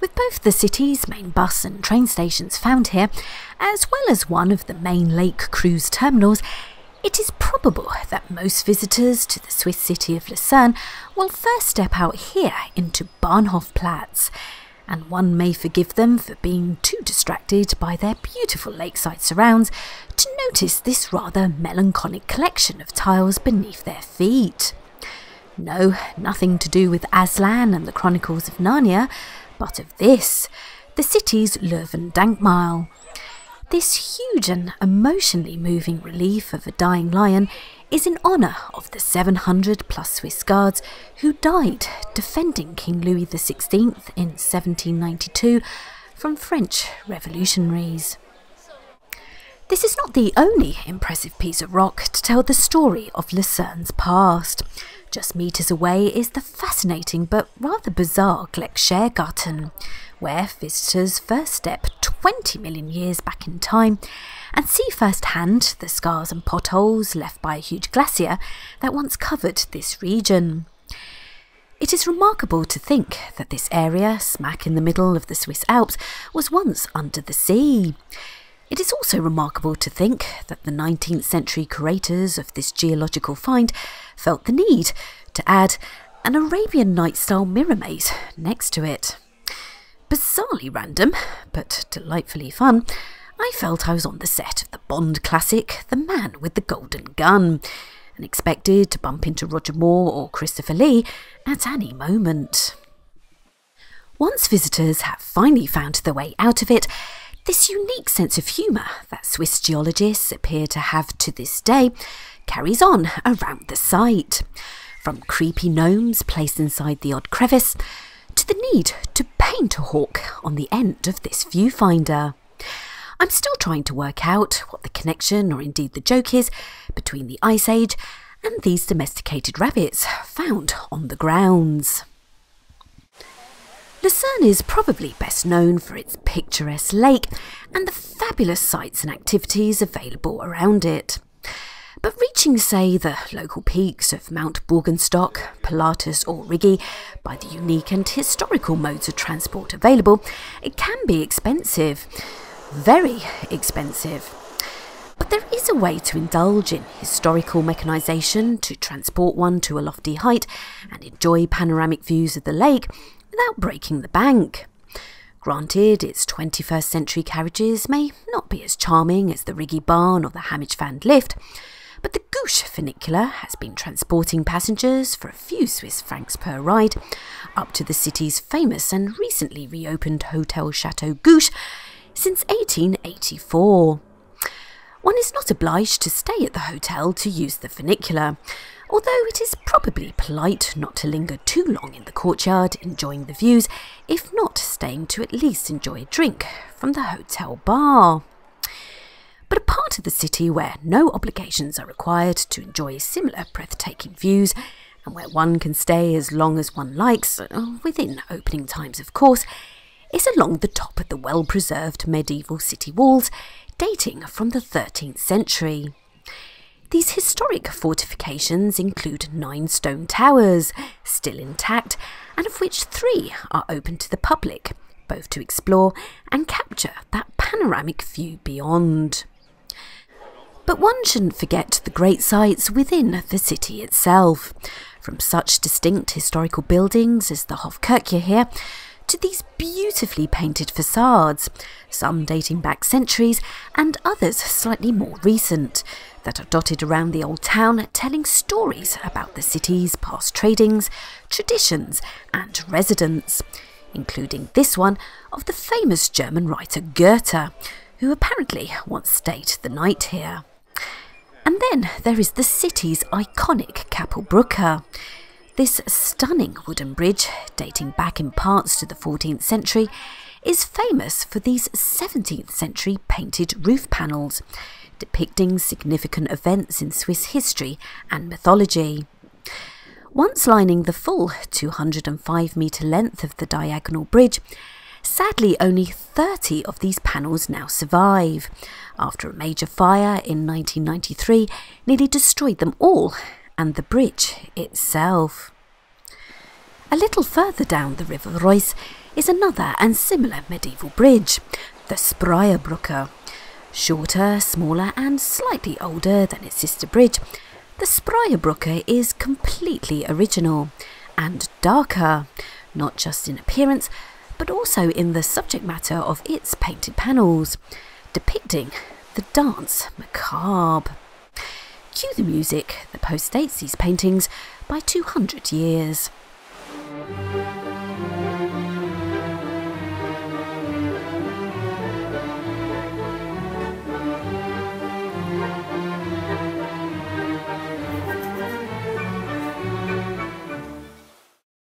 With both the city's main bus and train stations found here, as well as one of the main lake cruise terminals, it is probable that most visitors to the Swiss city of Lucerne will first step out here into Bahnhofplatz, and one may forgive them for being too distracted by their beautiful lakeside surrounds to notice this rather melancholic collection of tiles beneath their feet. No, nothing to do with Aslan and the Chronicles of Narnia, but of this, the city's Löwendenkmal. This huge and emotionally moving relief of a dying lion is in honour of the 700 plus Swiss guards who died defending King Louis XVI in 1792 from French revolutionaries. This is not the only impressive piece of rock to tell the story of Lucerne's past. Just metres away is the fascinating but rather bizarre Gletschergarten, where visitors first step 20 million years back in time and see firsthand the scars and potholes left by a huge glacier that once covered this region. It is remarkable to think that this area, smack in the middle of the Swiss Alps, was once under the sea. It is also remarkable to think that the 19th century curators of this geological find felt the need to add an Arabian Night style mirror maze next to it. Bizarrely random, but delightfully fun, I felt I was on the set of the Bond classic The Man with the Golden Gun and expected to bump into Roger Moore or Christopher Lee at any moment. Once visitors have finally found their way out of it, this unique sense of humour that Swiss geologists appear to have to this day carries on around the site. From creepy gnomes placed inside the odd crevice to the need to a hawk on the end of this viewfinder. I'm still trying to work out what the connection, or indeed the joke, is between the Ice Age and these domesticated rabbits found on the grounds. Lucerne is probably best known for its picturesque lake and the fabulous sights and activities available around it. But reaching, say, the local peaks of Mount Bürgenstock, Pilatus, or Rigi by the unique and historical modes of transport available, it can be expensive. Very expensive. But there is a way to indulge in historical mechanisation to transport one to a lofty height and enjoy panoramic views of the lake without breaking the bank. Granted, its 21st century carriages may not be as charming as the Rigi Bahn or the Hammetschwand lift, but the Gütsch funicular has been transporting passengers for a few Swiss francs per ride up to the city's famous and recently reopened Hotel Chateau Gütsch since 1884. One is not obliged to stay at the hotel to use the funicular, although it is probably polite not to linger too long in the courtyard enjoying the views, if not staying to at least enjoy a drink from the hotel bar. Of the city where no obligations are required to enjoy similar breathtaking views, and where one can stay as long as one likes, uh, within opening times of course, is along the top of the well preserved medieval city walls dating from the 13th century. These historic fortifications include nine stone towers, still intact, and of which three are open to the public, both to explore and capture that panoramic view beyond. But one shouldn't forget the great sights within the city itself, from such distinct historical buildings as the Hofkirche here to these beautifully painted facades, some dating back centuries and others slightly more recent, that are dotted around the old town telling stories about the city's past tradings, traditions, and residents, including this one of the famous German writer Goethe, who apparently once stayed the night here. And then there is the city's iconic Kapellbrücke, this stunning wooden bridge, dating back in parts to the 14th century, is famous for these 17th century painted roof panels, depicting significant events in Swiss history and mythology. Once lining the full 205 metre length of the diagonal bridge, Sadly, only 30 of these panels now survive. After a major fire in 1993 nearly destroyed them all and the bridge itself. A little further down the River Reuss is another and similar medieval bridge, the Spreuerbrücke. Shorter, smaller, and slightly older than its sister bridge, the Spreuerbrücke is completely original and darker, not just in appearance, but also in the subject matter of its painted panels, depicting the danse macabre. Cue the music that postdates these paintings by 200 years.